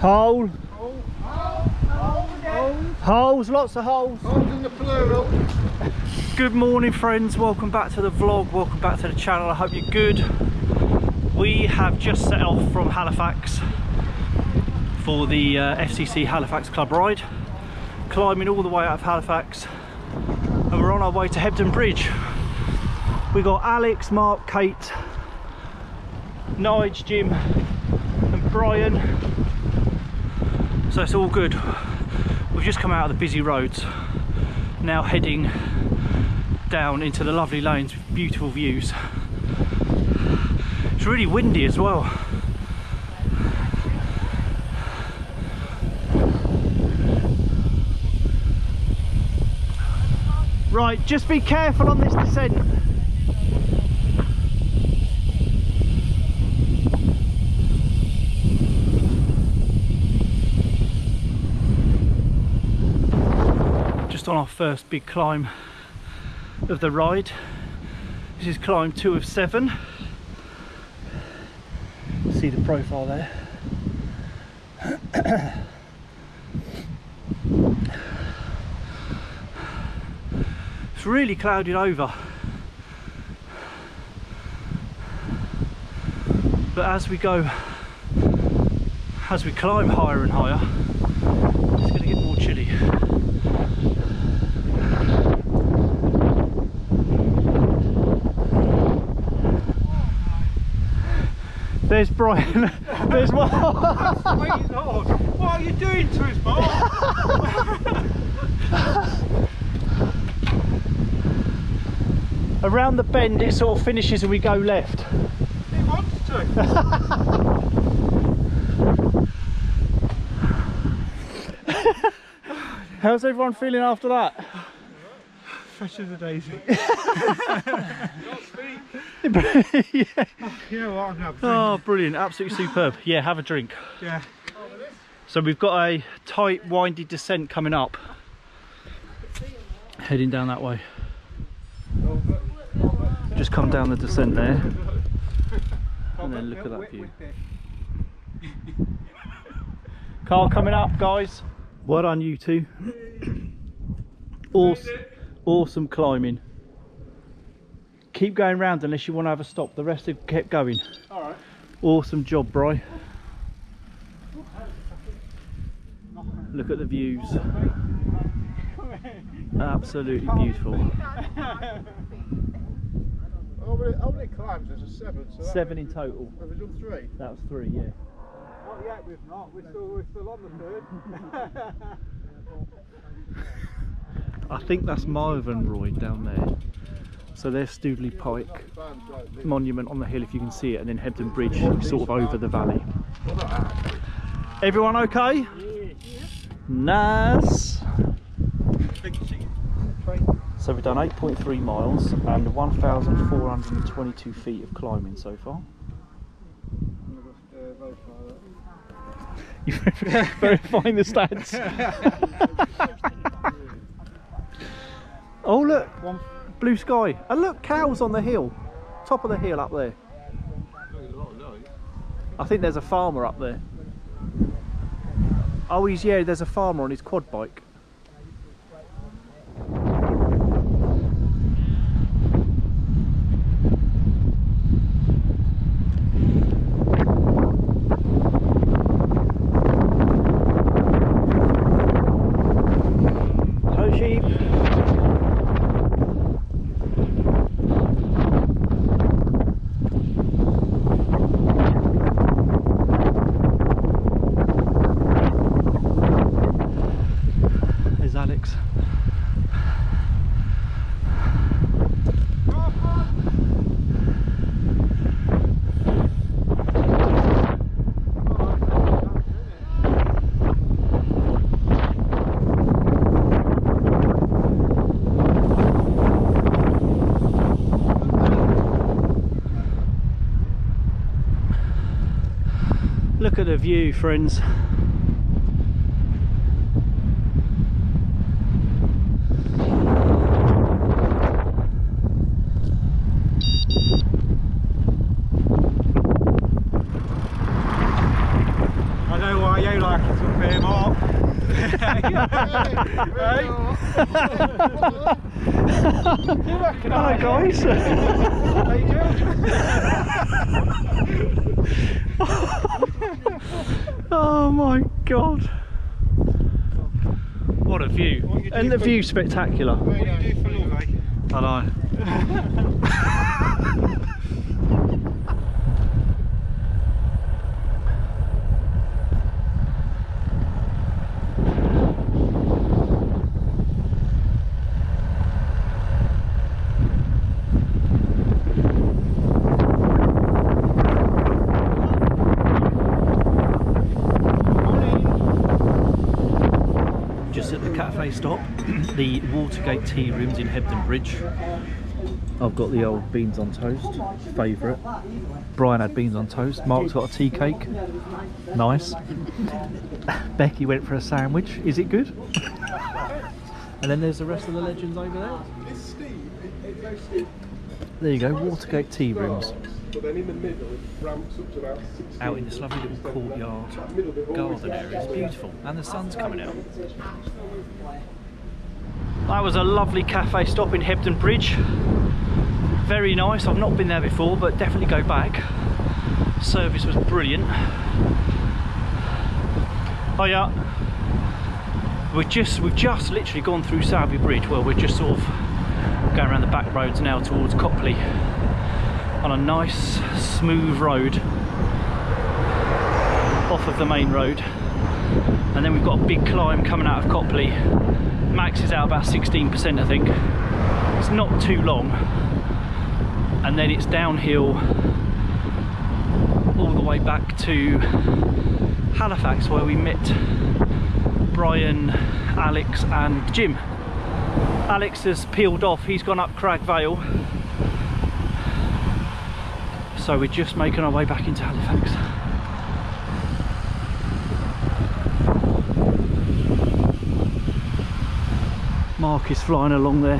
Hole. Hole, hole, Holes, lots of holes. holes in the plural. Good morning friends, welcome back to the vlog, welcome back to the channel, I hope you're good. We have just set off from Halifax for the uh, FCC Halifax Club ride, climbing all the way out of Halifax and we're on our way to Hebden Bridge. We got Alex, Mark, Kate, Nige, Jim and Brian. So it's all good. We've just come out of the busy roads, now heading down into the lovely lanes with beautiful views. It's really windy as well. Right, just be careful on this descent. On our first big climb of the ride. This is climb two of seven. See the profile there. it's really clouded over. But as we go, as we climb higher and higher, it's going to get more chilly. There's Brian. There's one. Sweet Lord, what are you doing to us, Mark? Around the bend it sort of finishes and we go left. he wants to. How's everyone feeling after that? Fresh as a daisy. yeah. You know what, I'm Oh, brilliant. Absolutely superb. Yeah, have a drink. Yeah. So we've got a tight, windy descent coming up. Heading down that way. Just come down the descent there. And then look at that view. Car coming up, guys. Well done, you two. Awesome, awesome climbing. Keep going round unless you want to have a stop. The rest have kept going. Alright. Awesome job, Bry. Look at the views. Absolutely beautiful. How many, how many climbs? There's a seven. So Seven in total. Have we done three? That was three, yeah. Not yet, we've not. We're still, we're still on the third. I think that's Mytholmroyd down there. So there's Stoodley Pike Bands like this. monument on the hill if you can see it, and then Hebden Bridge sort of over the valley. Everyone okay? Nice. So we've done 8.3 miles and 1,422 feet of climbing so far. You verifying the stats. oh look, blue sky. And look, cows on the hill. Top of the hill up there. I think there's a farmer up there. Oh, he's yeah. There's a farmer on his quad bike. Hello, sheep. There's Alex. Look the view, friends. I know why you like Hello guys. How you doing? my god. What a view. What And the for- view's spectacular. What do you do for love, eh? I know. Just at the cafe stop, the Watergate tea rooms in Hebden Bridge. I've got the old beans on toast, favourite. Brian had beans on toast. Mark's got a tea cake, nice. Becky went for a sandwich. Is it good? and then there's the rest of the legends over there. There you go, Watergate tea rooms. But then in the middle, it ramps up to about 16. Out in this lovely little courtyard garden area. It's beautiful, and the sun's coming out. That was a lovely cafe stop in Hebden Bridge. Very nice. I've not been there before, but definitely go back. Service was brilliant. Oh yeah. We're just we've just literally gone through Sowerby Bridge. Well, we're just sort of going around the back roads now towards Copley on a nice smooth road off of the main road. And then we've got a big climb coming out of Copley. Max is out about 16% I think. It's not too long. And then it's downhill all the way back to Halifax where we met Brian, Alex and Jim. Alex has peeled off. He's gone up Cragg Vale so we're just making our way back into Halifax. Mark is flying along there,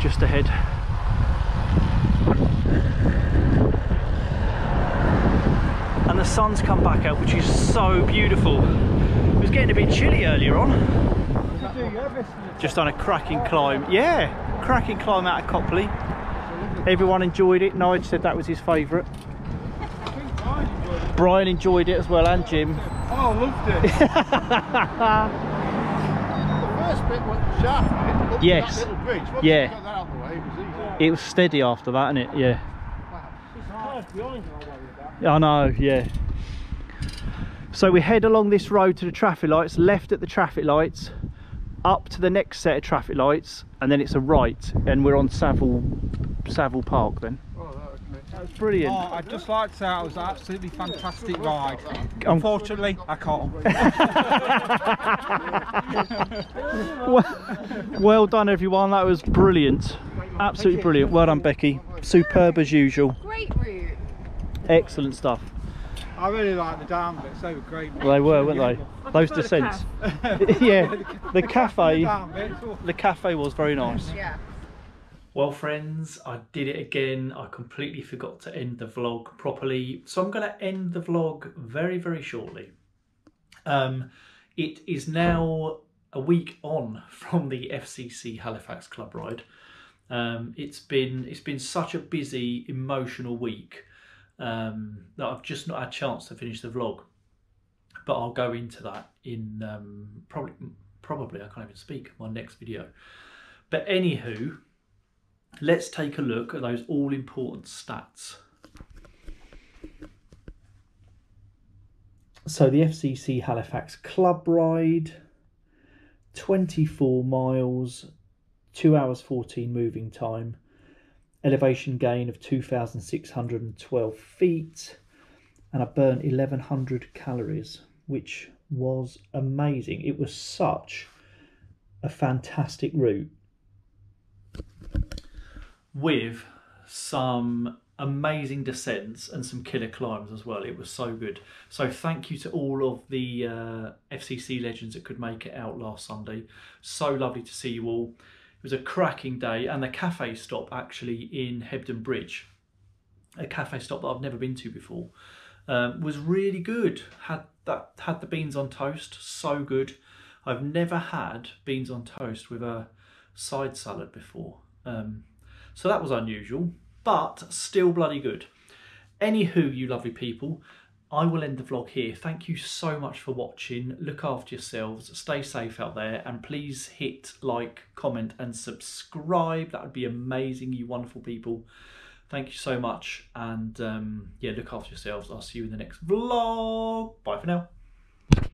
just ahead. And the sun's come back out, which is so beautiful. It was getting a bit chilly earlier on. Do you ever Just on a cracking climb. Yeah, cracking climb out of Copley. Everyone enjoyed it. Nige said that was his favourite. I think I enjoyed it. Brian enjoyed it as well, and Jim. Oh, I loved it. The first bit was shaft. Up Yes. That little bridge. Once Yeah. that out of the way, it was. It was steady after that, innit? Yeah. It's hard behind all the way with that. I know, yeah. So we head along this road to the traffic lights, left at the traffic lights, up to the next set of traffic lights, and then it's a right, and we're on Savile, Savile Park then. Oh, that was great. That was brilliant. Oh, I'd just like to say it was an absolutely fantastic ride. Unfortunately, I can't. well, well done everyone, that was brilliant. Absolutely brilliant. Well done Becky. Superb as usual. Great route. Excellent stuff. I really like the down bits, they were great. They were, weren't they? Those descents. yeah, the cafe, Down oh. the cafe was very nice. Yeah. Well, friends, I did it again. I completely forgot to end the vlog properly. So I'm going to end the vlog very, very shortly. Um, it is now a week on from the FCC Halifax Club ride. Um, it's been it's been such a busy, emotional week um, that I've just not had a chance to finish the vlog. But I'll go into that in um, probably probably I can't even speak my next video. But anywho, let's take a look at those all important stats. So the FCC Halifax Club ride, 24 miles, 2 hours 14 moving time, elevation gain of 2,612 feet, and I burnt 1,100 calories, which was amazing. It was such a fantastic route with some amazing descents and some killer climbs as well. It was so good. So thank you to all of the uh, FCC legends that could make it out last Sunday. So lovely to see you all. It was a cracking day and the cafe stop actually in Hebden Bridge, a cafe stop that I've never been to before, um, was really good. Had that had the beans on toast, so good. I've never had beans on toast with a side salad before. Um, so that was unusual, but still bloody good. Anywho, you lovely people, I will end the vlog here. Thank you so much for watching. Look after yourselves, stay safe out there, and please hit like, comment, and subscribe. That would be amazing, you wonderful people. Thank you so much, and um, yeah, look after yourselves. I'll see you in the next vlog. Bye for now.